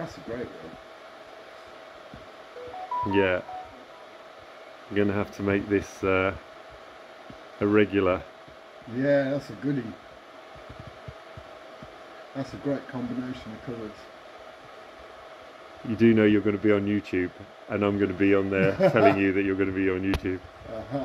That's a great one. Yeah. I'm going to have to make this uh, a regular. Yeah, that's a goodie. That's a great combination of colours. You do know you're going to be on YouTube, and I'm going to be on there telling you that you're going to be on YouTube. Uh huh.